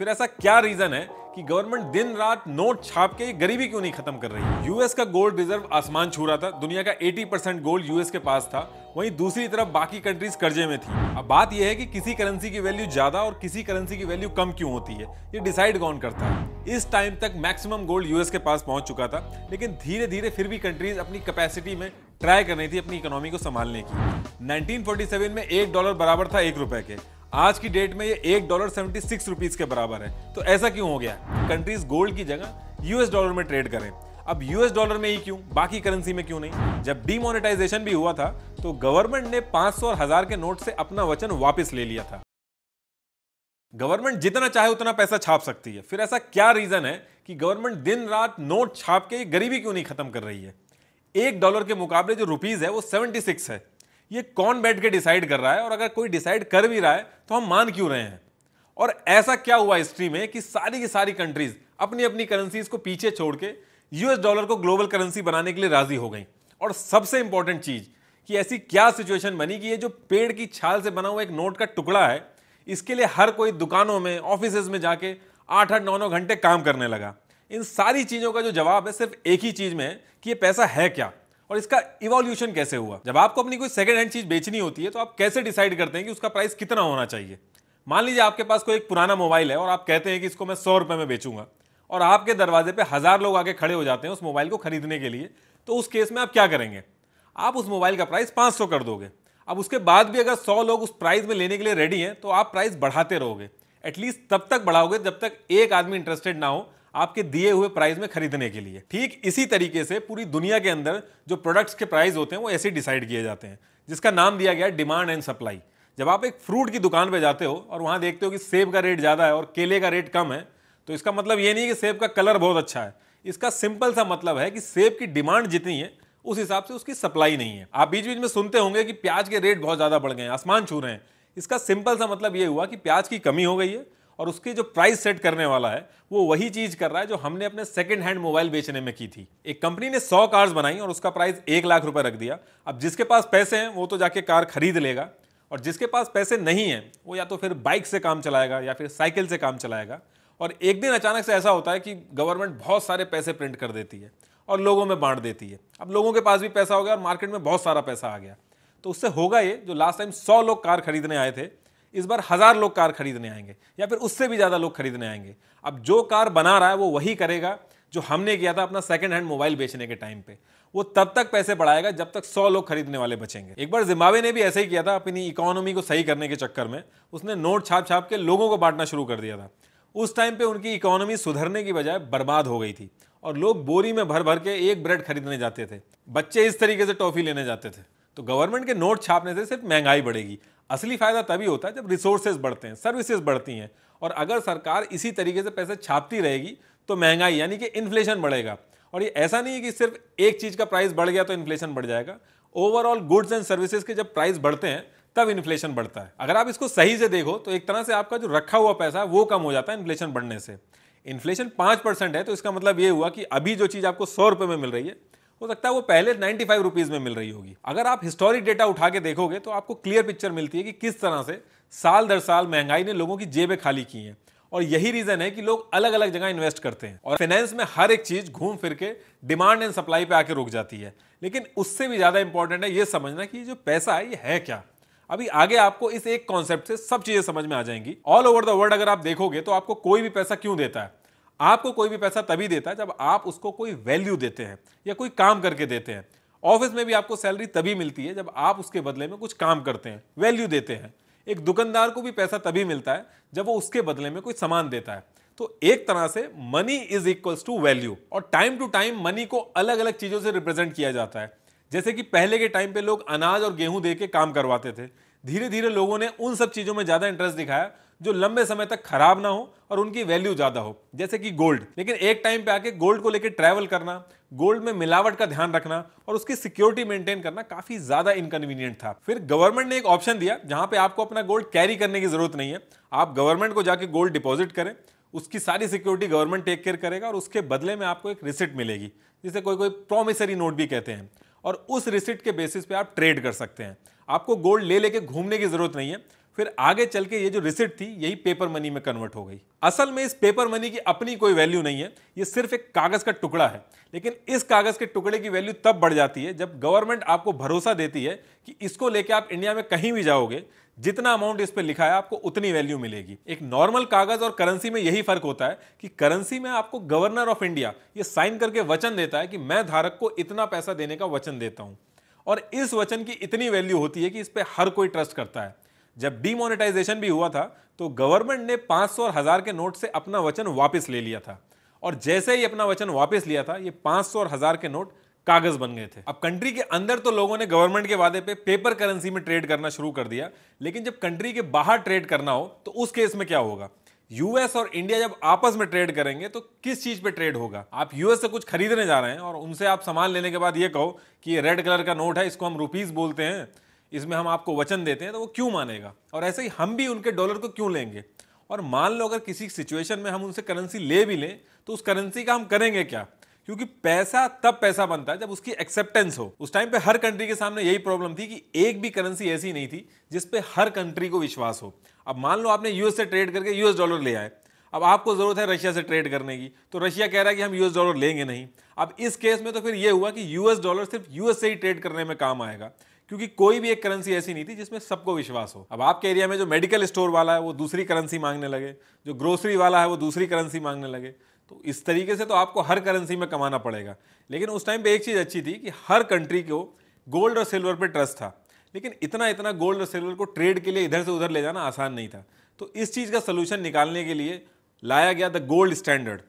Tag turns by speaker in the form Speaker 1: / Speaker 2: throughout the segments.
Speaker 1: फिर ऐसा क्या रीजन है कि गवर्नमेंट दिन रात नोट छाप के गरीबी क्यों नहीं खत्म कर रही? है यूएस का गोल्ड रिज़र्व आसमान छू रहा था, दुनिया का 80 परसेंट गोल्ड यूएस के पास था, वहीं दूसरी तरफ़ बाकी कंट्रीज़ कर्जे में थी। अब बात यह है कि किसी करेंसी की वैल्यू ज़्यादा और किसी करेंसी की वैल्यू कम क्यों होती है? ये डिसाइड कौन करता है? इस टाइम तक मैक्सिमम गोल्ड यूएस के पास पहुँच चुका था, लेकिन धीरे धीरे फिर भी कंट्रीज़ अपनी कैपेसिटी में ट्राई कर रही थी अपनी इकोनॉमी को संभालने की। 1947 में एक डॉलर बराबर था एक रुपए के। आज की डेट में ये एक डॉलर सेवेंटी सिक्स रुपीज़ के बराबर है। तो ऐसा क्यों हो गया? कंट्रीज़ गोल्ड की जगह यूएस डॉलर में ट्रेड करें। अब यूएस डॉलर में ही क्यों? बाकी करेंसी में क्यों नहीं? जब डीमोनेटाइजेशन भी हुआ था तो गवर्नमेंट ने 500 और हज़ार के नोट से अपना वचन वापस ले लिया था। गवर्नमेंट जितना चाहे उतना पैसा छाप सकती है। फिर ऐसा क्या रीजन है कि गवर्नमेंट दिन रात नोट छाप के गरीबी क्यों नहीं खत्म कर रही है? एक डॉलर के मुकाबले जो रुपीज़ है, वो 76 है। ये कौन बैठ के डिसाइड कर रहा है? और अगर कोई डिसाइड कर भी रहा है तो हम मान क्यों रहे हैं? और ऐसा क्या हुआ हिस्ट्री में कि सारी की सारी कंट्रीज़ अपनी अपनी करेंसीज को पीछे छोड़ के यूएस डॉलर को ग्लोबल करेंसी बनाने के लिए राज़ी हो गई। और सबसे इंपॉर्टेंट चीज़ कि ऐसी क्या सिचुएशन बनी कि ये जो पेड़ की छाल से बना हुआ एक नोट का टुकड़ा है, इसके लिए हर कोई दुकानों में ऑफ़िस में जाके आठ आठ, नौ नौ घंटे काम करने लगा। इन सारी चीज़ों का जो जवाब है, सिर्फ़ एक ही चीज़ में है कि ये पैसा है क्या? और इसका इवोल्यूशन कैसे हुआ? जब आपको अपनी कोई सेकेंड हैंड चीज़ बेचनी होती है तो आप कैसे डिसाइड करते हैं कि उसका प्राइस कितना होना चाहिए? मान लीजिए आपके पास कोई एक पुराना मोबाइल है और आप कहते हैं कि इसको मैं सौ रुपए में बेचूँगा, और आपके दरवाजे पे हज़ार लोग आके खड़े हो जाते हैं उस मोबाइल को खरीदने के लिए तो उस केस में आप क्या करेंगे? आप उस मोबाइल का प्राइस पाँच कर दोगे। अब उसके बाद भी अगर सौ लोग उस प्राइस में लेने के लिए रेडी हैं तो आप प्राइस बढ़ाते रहोगे। एटलीस्ट तब तक बढ़ाओगे जब तक एक आदमी इंटरेस्टेड ना हो आपके दिए हुए प्राइस में खरीदने के लिए। ठीक इसी तरीके से पूरी दुनिया के अंदर जो प्रोडक्ट्स के प्राइस होते हैं, वो ऐसे डिसाइड किए जाते हैं, जिसका नाम दिया गया डिमांड एंड सप्लाई जब आप एक फ्रूट की दुकान पर जाते हो और वहाँ देखते हो कि सेब का रेट ज़्यादा है और केले का रेट कम है तो इसका मतलब ये नहीं कि सेब का कलर बहुत अच्छा है। इसका सिंपल सा मतलब है कि सेब की डिमांड जितनी है, उस हिसाब से उसकी सप्लाई नहीं है। आप बीच बीच में सुनते होंगे कि प्याज के रेट बहुत ज़्यादा बढ़ गए हैं, आसमान छू रहे हैं। इसका सिंपल सा मतलब ये हुआ कि प्याज की कमी हो गई है और उसकी जो प्राइस सेट करने वाला है, वो वही चीज़ कर रहा है जो हमने अपने सेकंड हैंड मोबाइल बेचने में की थी। एक कंपनी ने सौ कार्स बनाई और उसका प्राइस एक लाख रुपए रख दिया। अब जिसके पास पैसे हैं, वो तो जाके कार खरीद लेगा। और जिसके पास पैसे नहीं हैं, वो या तो फिर बाइक से काम चलाएगा या फिर साइकिल से काम चलाएगा। और एक दिन अचानक से ऐसा होता है कि गवर्नमेंट बहुत सारे पैसे प्रिंट कर देती है और लोगों में बांट देती है। अब लोगों के पास भी पैसा हो गया और मार्केट में बहुत सारा पैसा आ गया। तो उससे होगा ये, जो लास्ट टाइम सौ लोग कार खरीदने आए थे इस बार हज़ार लोग कार खरीदने आएँगे, या फिर उससे भी ज़्यादा लोग खरीदने आएँगे। अब जो कार बना रहा है, वो वही करेगा जो हमने किया था अपना सेकंड हैंड मोबाइल बेचने के टाइम पे। वो तब तक पैसे बढ़ाएगा जब तक सौ लोग खरीदने वाले बचेंगे। एक बार जिम्बावे ने भी ऐसे ही किया था, अपनी इकोनॉमी को सही करने के चक्कर में। उसने नोट छाप छाप के लोगों को बांटना शुरू कर दिया था। उस टाइम पे उनकी इकोनॉमी सुधरने की बजाय बर्बाद हो गई थी और लोग बोरी में भर भर के एक ब्रेड खरीदने जाते थे। बच्चे इस तरीके से टॉफी लेने जाते थे। तो गवर्नमेंट के नोट छापने से सिर्फ़ महँगाई बढ़ेगी। असली फ़ायदा तभी होता है जब रिसोर्सेज बढ़ते हैं सर्विसेज़ बढ़ती हैं। और अगर सरकार इसी तरीके से पैसे छापती रहेगी तो महँगाई, यानी कि इन्फ्लेशन बढ़ेगा। और ये ऐसा नहीं है कि सिर्फ़ एक चीज़ का प्राइस बढ़ गया तो इन्फ्लेशन बढ़ जाएगा। ओवरऑल गुड्स एंड सर्विसेज़ के जब प्राइस बढ़ते हैं, तब इन्फ्लेशन बढ़ता है। अगर आप इसको सही से देखो तो एक तरह से आपका जो रखा हुआ पैसा है, वो कम हो जाता है इन्फ्लेशन बढ़ने से। इन्फ्लेशन पाँच परसेंट है तो इसका मतलब ये हुआ कि अभी जो चीज़ आपको सौ रुपए में मिल रही है हो सकता है वो पहले 95 फाइव रुपीज़ में मिल रही होगी। अगर आप हिस्टोरिक डेटा उठा के देखोगे तो आपको क्लियर पिक्चर मिलती है कि किस तरह से साल दर साल महँगाई ने लोगों की जेबें खाली की हैं। और यही रीजन है कि लोग अलग अलग जगह इन्वेस्ट करते हैं। और फाइनेंस में हर एक चीज़ घूम फिर के डिमांड एंड सप्लाई पे आके रुक जाती है। लेकिन उससे भी ज़्यादा इंपॉर्टेंट है ये समझना कि जो पैसा है, ये है क्या? अभी आगे आपको इस एक कॉन्सेप्ट से सब चीज़ें समझ में आ जाएँगी। ऑल ओवर द वर्ल्ड अगर आप देखोगे तो आपको कोई भी पैसा क्यों देता है? आपको कोई भी पैसा तभी देता है जब आप उसको कोई वैल्यू देते हैं या कोई काम करके देते हैं। ऑफ़िस में भी आपको सैलरी तभी मिलती है जब आप उसके बदले में कुछ काम करते हैं वैल्यू देते हैं। एक दुकानदार को भी पैसा तभी मिलता है जब वो उसके बदले में कोई सामान देता है। तो एक तरह से money is equals to value और टाइम टू टाइम मनी को अलग अलग चीज़ों से रिप्रेजेंट किया जाता है। जैसे कि पहले के टाइम पे लोग अनाज और गेहूँ दे के काम करवाते थे। धीरे धीरे लोगों ने उन सब चीज़ों में ज़्यादा इंटरेस्ट दिखाया जो लंबे समय तक खराब ना हो और उनकी वैल्यू ज़्यादा हो, जैसे कि गोल्ड लेकिन एक टाइम पे आके गोल्ड को लेकर ट्रैवल करना गोल्ड में मिलावट का ध्यान रखना और उसकी सिक्योरिटी मेंटेन करना काफ़ी ज़्यादा इनकन्वीनियंट था। फिर गवर्नमेंट ने एक ऑप्शन दिया, जहाँ पे आपको अपना गोल्ड कैरी करने की ज़रूरत नहीं है। आप गवर्नमेंट को जाके गोल्ड डिपॉजिट करें, उसकी सारी सिक्योरिटी गवर्नमेंट टेक केयर करेगा और उसके बदले में आपको एक रिसिट मिलेगी, जिसे कोई कोई प्रोमिसरी नोट भी कहते हैं। और उस रिसिट के बेसिस पे आप ट्रेड कर सकते हैं। आपको गोल्ड ले लेके घूमने की ज़रूरत नहीं है फिर आगे चल के ये जो रिसिट थी, यही पेपर मनी में कन्वर्ट हो गई। असल में इस पेपर मनी की अपनी कोई वैल्यू नहीं है। ये सिर्फ़ एक कागज़ का टुकड़ा है। लेकिन इस कागज़ के टुकड़े की वैल्यू तब बढ़ जाती है जब गवर्नमेंट आपको भरोसा देती है कि इसको लेके आप इंडिया में कहीं भी जाओगे, जितना अमाउंट इस पर लिखा है, आपको उतनी वैल्यू मिलेगी। एक नॉर्मल कागज़ और करेंसी में यही फ़र्क होता है कि करेंसी में आपको गवर्नर ऑफ़ इंडिया ये साइन करके वचन देता है कि मैं धारक को इतना पैसा देने का वचन देता हूँ। और इस वचन की इतनी वैल्यू होती है कि इस पर हर कोई ट्रस्ट करता है। जब डीमोनेटाइजेशन भी हुआ था तो गवर्नमेंट ने 500 और हज़ार के नोट से अपना वचन वापस ले लिया था। और जैसे ही अपना वचन वापस लिया था, ये 500 और हज़ार के नोट कागज़ बन गए थे। अब कंट्री के अंदर तो लोगों ने गवर्नमेंट के वादे पे पेपर करेंसी में ट्रेड करना शुरू कर दिया, लेकिन जब कंट्री के बाहर ट्रेड करना हो तो उस केस में क्या होगा? यूएस और इंडिया जब आपस में ट्रेड करेंगे तो किस चीज़ पे ट्रेड होगा? आप यूएस से कुछ खरीदने जा रहे हैं, और उनसे आप सामान लेने के बाद ये कहो कि ये रेड कलर का नोट है, इसको हम रुपीज़ बोलते हैं। इसमें हम आपको वचन देते हैं तो वो क्यों मानेगा? और ऐसे ही हम भी उनके डॉलर को क्यों लेंगे? और मान लो अगर किसी सिचुएशन में हम उनसे करेंसी ले भी लें तो उस करेंसी का हम करेंगे क्या? क्योंकि पैसा तब पैसा बनता है जब उसकी एक्सेप्टेंस हो। उस टाइम पे हर कंट्री के सामने यही प्रॉब्लम थी कि एक भी करेंसी ऐसी नहीं थी जिस पे हर कंट्री को विश्वास हो। अब मान लो आपने यूएस से ट्रेड करके यूएस डॉलर ले आए। अब आपको ज़रूरत है रशिया से ट्रेड करने की तो रशिया कह रहा है कि हम यूएस डॉलर लेंगे नहीं। अब इस केस में तो फिर यह हुआ कि यूएस डॉलर सिर्फ़ यूएस से ही ट्रेड करने में काम आएगा। क्योंकि कोई भी एक करेंसी ऐसी नहीं थी जिसमें सबको विश्वास हो। अब आपके एरिया में जो मेडिकल स्टोर वाला है, वो दूसरी करेंसी मांगने लगे। जो ग्रोसरी वाला है, वो दूसरी करेंसी मांगने लगे। तो इस तरीके से तो आपको हर करेंसी में कमाना पड़ेगा। लेकिन उस टाइम पे एक चीज़ अच्छी थी कि हर कंट्री को गोल्ड और सिल्वर पे ट्रस्ट था। लेकिन इतना इतना गोल्ड और सिल्वर को ट्रेड के लिए इधर से उधर ले जाना आसान नहीं था। तो इस चीज़ का सोल्यूशन निकालने के लिए लाया गया द गोल्ड स्टैंडर्ड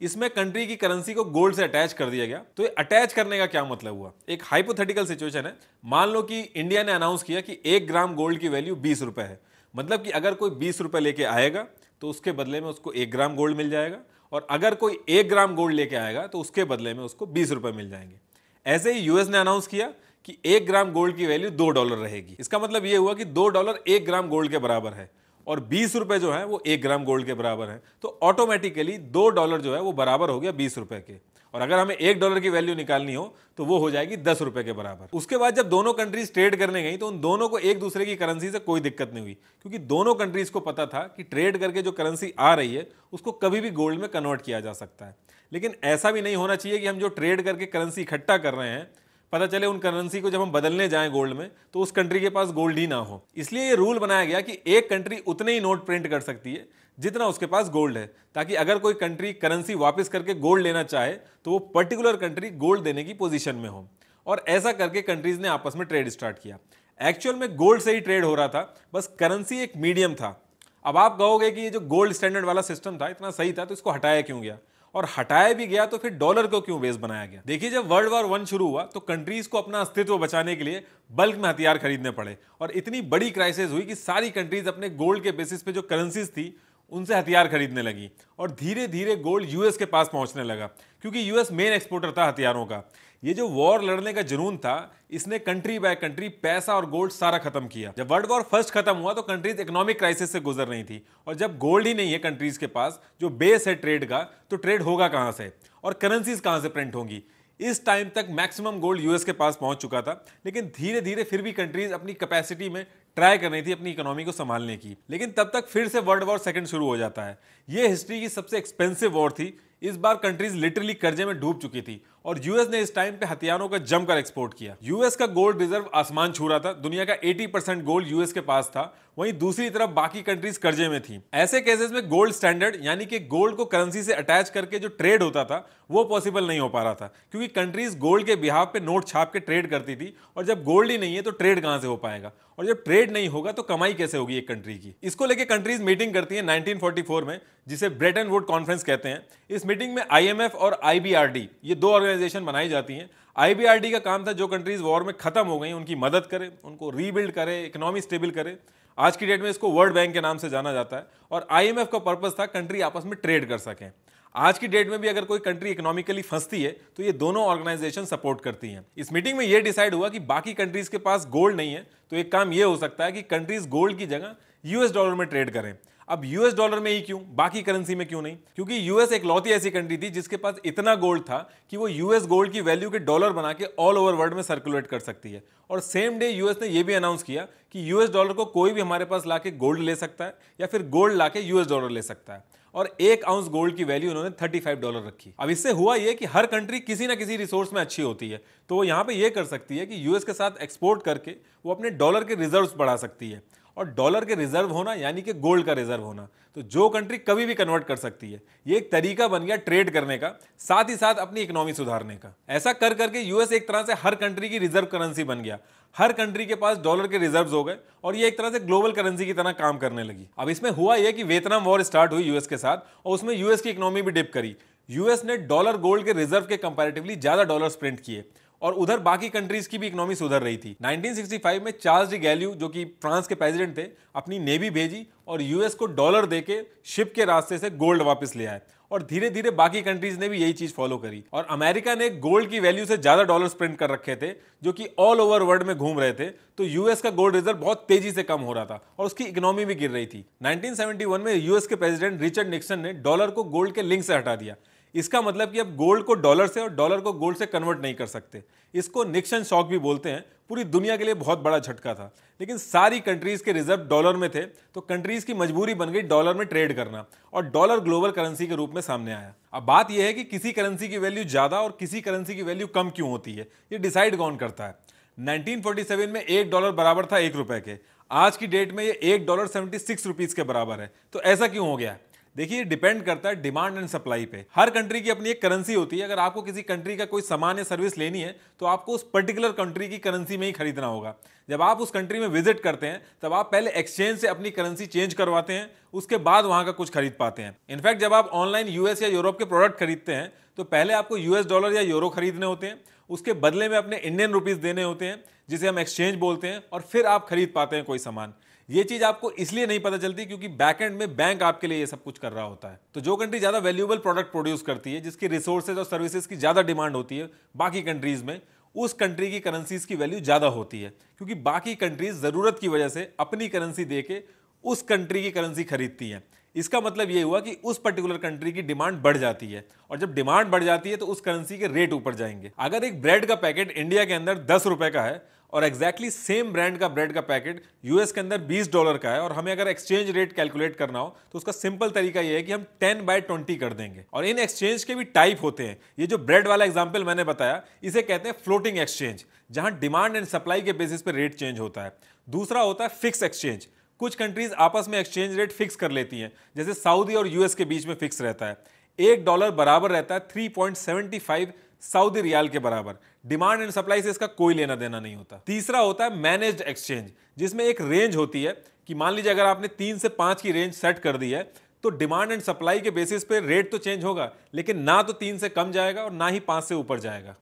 Speaker 1: इसमें कंट्री की करेंसी को गोल्ड से अटैच कर दिया गया। तो अटैच करने का क्या मतलब हुआ? एक हाइपोथेटिकल सिचुएशन है। मान लो कि इंडिया ने अनाउंस किया कि एक ग्राम गोल्ड की वैल्यू बीस रुपए है। मतलब कि अगर कोई बीस रुपए लेके आएगा तो उसके बदले में उसको एक ग्राम गोल्ड मिल जाएगा। और अगर कोई एक ग्राम गोल्ड लेके आएगा तो उसके बदले में उसको बीस रुपए मिल जाएँगे। ऐसे ही यूएस ने अनाउंस किया कि एक ग्राम गोल्ड की वैल्यू दो डॉलर रहेगी। इसका मतलब यह हुआ कि दो डॉलर एक ग्राम गोल्ड के बराबर है। और बीस रुपए जो है वो एक ग्राम गोल्ड के बराबर है। तो ऑटोमेटिकली दो डॉलर जो है वो बराबर हो गया बीस रुपए के। और अगर हमें एक डॉलर की वैल्यू निकालनी हो तो वो हो जाएगी दस रुपए के बराबर। उसके बाद जब दोनों कंट्रीज़ ट्रेड करने गई तो उन दोनों को एक दूसरे की करेंसी से कोई दिक्कत नहीं हुई। क्योंकि दोनों कंट्रीज़ को पता था कि ट्रेड करके जो करेंसी आ रही है, उसको कभी भी गोल्ड में कन्वर्ट किया जा सकता है। लेकिन ऐसा भी नहीं होना चाहिए कि हम जो ट्रेड करके करेंसी इकट्ठा कर रहे हैं पता चले उन करेंसी को जब हम बदलने जाएँ गोल्ड में तो उस कंट्री के पास गोल्ड ही ना हो। इसलिए ये रूल बनाया गया कि एक कंट्री उतने ही नोट प्रिंट कर सकती है, जितना उसके पास गोल्ड है, ताकि अगर कोई कंट्री करेंसी वापस करके गोल्ड लेना चाहे तो वो पर्टिकुलर कंट्री गोल्ड देने की पोजीशन में हो। और ऐसा करके कंट्रीज़ ने आपस में ट्रेड स्टार्ट किया। एक्चुअल में गोल्ड से ही ट्रेड हो रहा था, बस करेंसी एक मीडियम था। अब आप कहोगे कि ये जो गोल्ड स्टैंडर्ड वाला सिस्टम था, इतना सही था तो इसको हटाया क्यों गया? और हटाया भी गया तो फिर डॉलर को क्यों बेस बनाया गया? देखिए, जब वर्ल्ड वॉर वन शुरू हुआ तो कंट्रीज़ को अपना अस्तित्व बचाने के लिए बल्क में हथियार खरीदने पड़े। और इतनी बड़ी क्राइसिस हुई कि सारी कंट्रीज़ अपने गोल्ड के बेसिस पे जो करेंसीज थी, उनसे हथियार खरीदने लगी। और धीरे धीरे गोल्ड यूएस के पास पहुँचने लगा, क्योंकि यूएस मेन एक्सपोर्टर था हथियारों का। ये जो वॉर लड़ने का जुनून था, इसने कंट्री बाय कंट्री पैसा और गोल्ड सारा खत्म किया। जब वर्ल्ड वॉर फ़र्स्ट खत्म हुआ तो कंट्रीज़ इकोनॉमिक क्राइसिस से गुजर रही थी। और जब गोल्ड ही नहीं है कंट्रीज़ के पास, जो बेस है ट्रेड का तो ट्रेड होगा कहाँ से? और करेंसीज कहाँ से प्रिंट होंगी? इस टाइम तक मैक्सिमम गोल्ड यूएस के पास पहुँच चुका था, लेकिन धीरे धीरे फिर भी कंट्रीज़ अपनी कैपेसिटी में ट्राई कर रही थी अपनी इकोनॉमी को संभालने की। लेकिन तब तक फिर से वर्ल्ड वॉर सेकंड शुरू हो जाता है। यह हिस्ट्री की सबसे एक्सपेंसिव वॉर थी इस बार कंट्रीज़ लिटरली कर्जे में डूब चुकी थी और यूएस ने इस टाइम पे हथियारों का जमकर एक्सपोर्ट किया। यूएस का गोल्ड रिज़र्व आसमान छू रहा था, दुनिया का 80 परसेंट गोल्ड यूएस के पास था, वहीं दूसरी तरफ़ बाकी कंट्रीज़ कर्जे में थी। ऐसे केसेस में गोल्ड स्टैंडर्ड, यानी कि गोल्ड को करेंसी से अटैच करके जो ट्रेड होता था, वो पॉसिबल नहीं हो पा रहा था, क्योंकि कंट्रीज़ गोल्ड के बिहाव पे नोट छाप के ट्रेड करती थी और जब गोल्ड ही नहीं है तो ट्रेड कहाँ से हो पाएगा? और जब ट्रेड नहीं होगा तो कमाई कैसे होगी एक कंट्री की? इसको लेके कंट्रीज़ मीटिंग करती है 1944 में, जिसे ब्रेटन वुड कॉन्फ्रेंस कहते हैं। इस मीटिंग में आईएमएफ और आईबीआरडी ये दो ऑर्गेनाइजेशन बनाई जाती हैं। आईबीआरडी का काम था जो कंट्रीज़ वॉर में खत्म हो गई, उनकी मदद करे, उनको रीबिल्ड करे इकोनॉमी स्टेबल करे। आज की डेट में इसको वर्ल्ड बैंक के नाम से जाना जाता है और आईएमएफ का पर्पज था कंट्री आपस में ट्रेड कर सकें। आज की डेट में भी अगर कोई कंट्री इकोनॉमिकली फंसती है तो ये दोनों ऑर्गेनाइजेशन सपोर्ट करती हैं। इस मीटिंग में ये डिसाइड हुआ कि बाकी कंट्रीज़ के पास गोल्ड नहीं है तो एक काम ये हो सकता है कि कंट्रीज़ गोल्ड की जगह यूएस डॉलर में ट्रेड करें। अब यूएस डॉलर में ही क्यों? बाकी करेंसी में क्यों नहीं? क्योंकि यूएस एक लौती ऐसी कंट्री थी जिसके पास इतना गोल्ड था कि वो यूएस गोल्ड की वैल्यू के डॉलर बना के ऑल ओवर वर्ल्ड में सर्कुलेट कर सकती है। और सेम डे यूएस ने यह भी अनाउंस किया कि यूएस डॉलर को कोई भी हमारे पास लाके गोल्ड ले सकता है या फिर गोल्ड लाके यूएस डॉलर ले सकता है। और एक आउंस गोल्ड की वैल्यू उन्होंने 35 डॉलर रखी। अब इससे हुआ ये कि हर कंट्री किसी ना किसी रिसोर्स में अच्छी होती है। तो वो यहाँ पे ये कर सकती है कि यूएस के साथ एक्सपोर्ट करके वो अपने डॉलर के रिजर्व्स बढ़ा सकती है। और डॉलर के रिज़र्व होना, यानी कि गोल्ड का रिज़र्व होना तो जो कंट्री कभी भी कन्वर्ट कर सकती है। ये एक तरीका बन गया ट्रेड करने का, साथ ही साथ अपनी इकोनॉमी सुधारने का। ऐसा कर करके यूएस एक तरह से हर कंट्री की रिज़र्व करेंसी बन गया। हर कंट्री के पास डॉलर के रिज़र्व हो गए, और ये एक तरह से ग्लोबल करेंसी की तरह काम करने लगी। अब इसमें हुआ यह कि वियतनाम वॉर स्टार्ट हुई यूएस के साथ, और उसमें यूएस की इकोनॉमी भी डिप करी। यूएस ने डॉलर गोल्ड के रिज़र्व के कंपैरेटिवली ज़्यादा डॉलर प्रिंट किए। और उधर बाकी कंट्रीज़ की भी इकोनॉमी सुधर रही थी। 1965 में चार्ल्स डी गैल्यू, जो कि फ्रांस के प्रेसिडेंट थे, अपनी नेवी भेजी और यूएस को डॉलर देके शिप के रास्ते से गोल्ड वापस ले आए। और धीरे धीरे बाकी कंट्रीज़ ने भी यही चीज़ फॉलो करी। और अमेरिका ने गोल्ड की वैल्यू से ज़्यादा डॉलर प्रिंट कर रखे थे, जो कि ऑल ओवर वर्ल्ड में घूम रहे थे। तो यूएस का गोल्ड रिज़र्व बहुत तेज़ी से कम हो रहा था और उसकी इकोनॉमी भी गिर रही थी। 1971 में यूएस के प्रेसिडेंट रिचर्ड निक्सन ने डॉलर को गोल्ड के लिंक से हटा दिया। इसका मतलब कि अब गोल्ड को डॉलर से और डॉलर को गोल्ड से कन्वर्ट नहीं कर सकते। इसको निक्सन शॉक भी बोलते हैं। पूरी दुनिया के लिए बहुत बड़ा झटका था। लेकिन सारी कंट्रीज़ के रिज़र्व डॉलर में थे तो कंट्रीज़ की मजबूरी बन गई डॉलर में ट्रेड करना और डॉलर ग्लोबल करेंसी के रूप में सामने आया। अब बात यह है कि किसी करेंसी की वैल्यू ज़्यादा और किसी करेंसी की वैल्यू कम क्यों होती है? ये डिसाइड कौन करता है? 1947 में एक डॉलर बराबर था एक रुपए के। आज की डेट में ये एक डॉलर सेवेंटी सिक्स रुपीज़ के बराबर है। तो ऐसा क्यों हो गया? देखिए डिपेंड करता है डिमांड एंड सप्लाई पे। हर कंट्री की अपनी एक करेंसी होती है। अगर आपको किसी कंट्री का कोई सामान या सर्विस लेनी है तो आपको उस पर्टिकुलर कंट्री की करेंसी में ही खरीदना होगा। जब आप उस कंट्री में विज़िट करते हैं, तब आप पहले एक्सचेंज से अपनी करेंसी चेंज करवाते हैं, उसके बाद वहाँ का कुछ खरीद पाते हैं। इनफैक्ट जब आप ऑनलाइन यूएस या यूरोप के प्रोडक्ट खरीदते हैं तो पहले आपको यूएस डॉलर या यूरो खरीदने होते हैं, उसके बदले में अपने इंडियन रुपीज़ देने होते हैं, जिसे हम एक्सचेंज बोलते हैं, और फिर आप खरीद पाते हैं कोई सामान। ये चीज़ आपको इसलिए नहीं पता चलती क्योंकि बैकएंड में बैंक आपके लिए ये सब कुछ कर रहा होता है। तो जो कंट्री ज़्यादा वैल्यूएबल प्रोडक्ट प्रोड्यूस करती है, जिसकी रिसोर्सेज और सर्विसेज़ की ज़्यादा डिमांड होती है, बाकी कंट्रीज़ में, उस कंट्री की करेंसीज की वैल्यू ज़्यादा होती है। क्योंकि बाकी कंट्रीज़ ज़रूरत की वजह से अपनी करेंसी देके उस कंट्री की करेंसी खरीदती है। इसका मतलब ये हुआ कि उस पर्टिकुलर कंट्री की डिमांड बढ़ जाती है। और जब डिमांड बढ़ जाती है तो उस करेंसी के रेट ऊपर जाएँगे। अगर एक ब्रेड का पैकेट इंडिया के अंदर दस रुपए का है और एग्जैक्टली सेम ब्रांड का ब्रेड का पैकेट यूएस के अंदर 20 डॉलर का है और हमें अगर एक्सचेंज रेट कैलकुलेट करना हो तो उसका सिंपल तरीका यह है कि हम 10 बाय 20 कर देंगे। और इन एक्सचेंज के भी टाइप होते हैं। ये जो ब्रेड वाला एग्ज़ाम्पल मैंने बताया, इसे कहते हैं फ्लोटिंग एक्सचेंज जहाँ डिमांड एंड सप्लाई के बेसिस पर रेट चेंज होता है। दूसरा होता है फिक्स एक्सचेंज कुछ कंट्रीज़ आपस में एक्सचेंज रेट फिक्स कर लेती हैं, जैसे सऊदी और यूएस के बीच में फिक्स रहता है। एक डॉलर बराबर रहता है 3.75 सऊदी रियाल के बराबर। डिमांड एंड सप्लाई से इसका कोई लेना देना नहीं होता। तीसरा होता है मैनेज एक्सचेंज जिसमें एक रेंज होती है कि मान लीजिए अगर आपने तीन से पाँच की रेंज सेट कर दी है तो डिमांड एंड सप्लाई के बेसिस पे रेट तो चेंज होगा, लेकिन ना तो तीन से कम जाएगा और ना ही पाँच से ऊपर जाएगा।